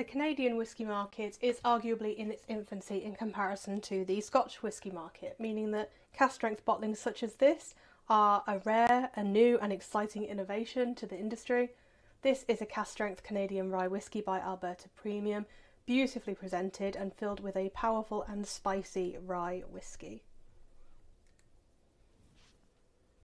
The Canadian whisky market is arguably in its infancy in comparison to the Scotch whisky market, meaning that cask strength bottlings such as this are a rare, a new, and exciting innovation to the industry. This is a cask strength Canadian rye whisky by Alberta Premium, beautifully presented and filled with a powerful and spicy rye whisky.